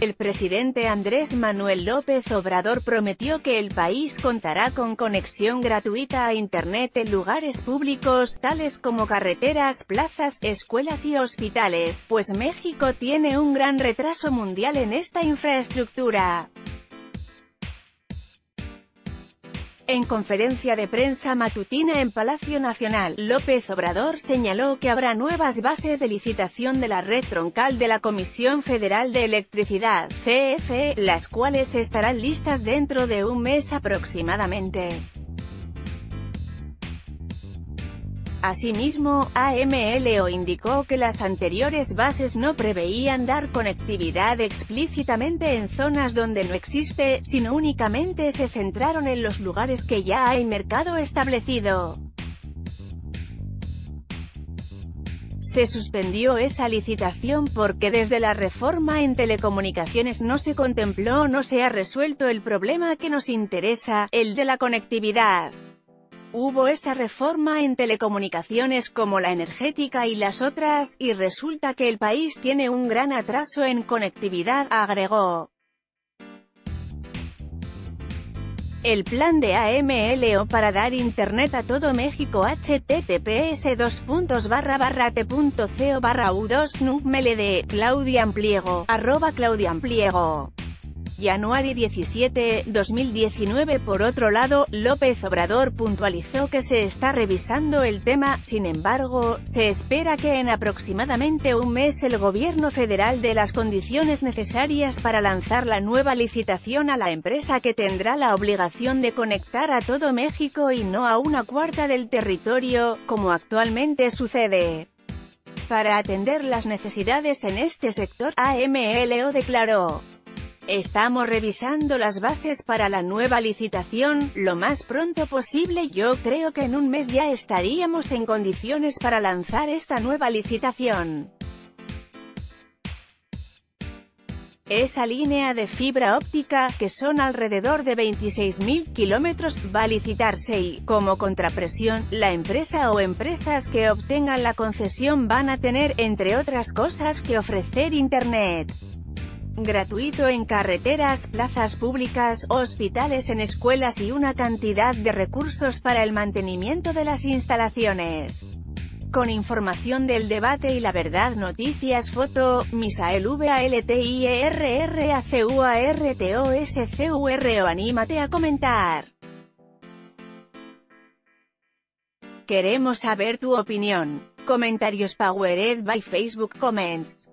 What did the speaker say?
El presidente Andrés Manuel López Obrador prometió que el país contará con conexión gratuita a Internet en lugares públicos, tales como carreteras, plazas, escuelas y hospitales, pues México tiene un gran retraso mundial en esta infraestructura. En conferencia de prensa matutina en Palacio Nacional, López Obrador señaló que habrá nuevas bases de licitación de la red troncal de la Comisión Federal de Electricidad, CFE, las cuales estarán listas dentro de un mes aproximadamente. Asimismo, AMLO indicó que las anteriores bases no preveían dar conectividad explícitamente en zonas donde no existe, sino únicamente se centraron en los lugares que ya hay mercado establecido. Se suspendió esa licitación porque desde la reforma en telecomunicaciones no se contempló no se ha resuelto el problema que nos interesa, el de la conectividad. Hubo esta reforma en telecomunicaciones como la energética y las otras, y resulta que el país tiene un gran atraso en conectividad, agregó. El plan de AMLO para dar internet a todo México https t.co barra u2 Claudia Ampliego, arroba. Januari 17, 2019 Por otro lado, López Obrador puntualizó que se está revisando el tema, sin embargo, se espera que en aproximadamente un mes el gobierno federal dé las condiciones necesarias para lanzar la nueva licitación a la empresa que tendrá la obligación de conectar a todo México y no a una cuarta del territorio, como actualmente sucede. Para atender las necesidades en este sector, AMLO declaró. Estamos revisando las bases para la nueva licitación, lo más pronto posible yo creo que en un mes ya estaríamos en condiciones para lanzar esta nueva licitación. Esa línea de fibra óptica, que son alrededor de 26.000 kilómetros, va a licitarse y, como contrapresión, la empresa o empresas que obtengan la concesión van a tener, entre otras cosas, que ofrecer Internet gratuito en carreteras, plazas públicas, hospitales en escuelas y una cantidad de recursos para el mantenimiento de las instalaciones. Con información del debate y la verdad noticias foto, Misael VALTIRRACUARTOSCUR o anímate a comentar. Queremos saber tu opinión. Comentarios Powered by Facebook Comments.